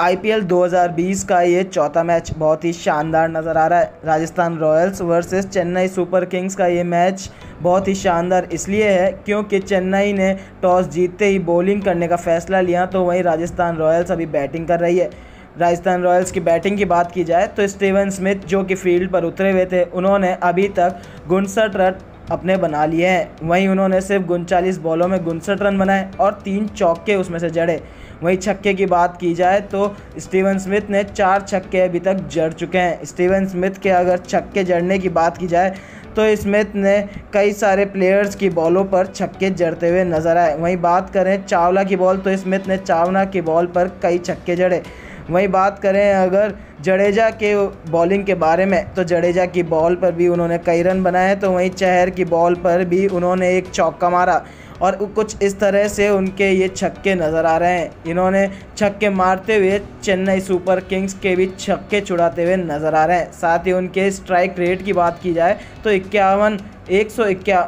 IPL 2020 का ये चौथा मैच बहुत ही शानदार नज़र आ रहा है। Rajasthan Royals versus Chennai Super Kings का ये मैच बहुत ही शानदार इसलिए है क्योंकि चेन्नई ने टॉस जीतते ही बॉलिंग करने का फैसला लिया तो वहीं राजस्थान रॉयल्स अभी बैटिंग कर रही है। राजस्थान रॉयल्स की बैटिंग की बात की जाए तो स्टीवन स्मिथ जो कि फ़ील्ड पर उतरे हुए थे, उन्होंने अभी तक उनसठ रन अपने बना लिए हैं। वहीं उन्होंने सिर्फ़ उनचालीस बॉलों में उनसठ रन बनाए और तीन चौके उसमें से जड़े। वहीं छक्के की बात की जाए तो स्टीवन स्मिथ ने चार छक्के अभी तक जड़ चुके हैं। स्टीवन स्मिथ के अगर छक्के जड़ने की बात की जाए तो स्मिथ ने कई सारे प्लेयर्स की बॉलों पर छक्के जड़ते हुए नज़र आए। वहीं बात करें चावला की बॉल तो स्मिथ ने चावला की बॉल पर कई छक्के जड़े। वहीं बात करें अगर जडेजा के बॉलिंग के बारे में तो जडेजा की बॉल पर भी उन्होंने कई रन बनाए तो वहीं चहर की बॉल पर भी उन्होंने एक चौका मारा। और कुछ इस तरह से उनके ये छक्के नज़र आ रहे हैं। इन्होंने छक्के मारते हुए चेन्नई सुपर किंग्स के भी छक्के छुड़ाते हुए नज़र आ रहे हैं। साथ ही उनके स्ट्राइक रेट की बात की जाए तो इक्यावन, एक सौ इक्या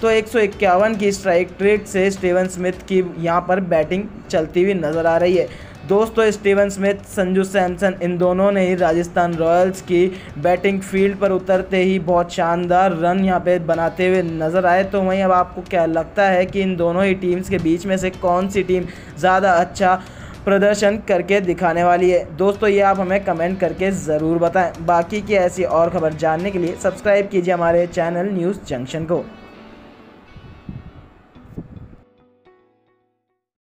तो एक सौ इक्यावन की स्ट्राइक रेट से स्टीवन स्मिथ की यहाँ पर बैटिंग चलती हुई नज़र आ रही है। दोस्तों, स्टीवन स्मिथ, संजू सैमसन, इन दोनों ने ही राजस्थान रॉयल्स की बैटिंग फ़ील्ड पर उतरते ही बहुत शानदार रन यहाँ पे बनाते हुए नज़र आए। तो वहीं अब आपको क्या लगता है कि इन दोनों ही टीम्स के बीच में से कौन सी टीम ज़्यादा अच्छा प्रदर्शन करके दिखाने वाली है? दोस्तों, ये आप हमें कमेंट करके ज़रूर बताएँ। बाकी की ऐसी और खबर जानने के लिए सब्सक्राइब कीजिए हमारे चैनल न्यूज़ जंक्शन को।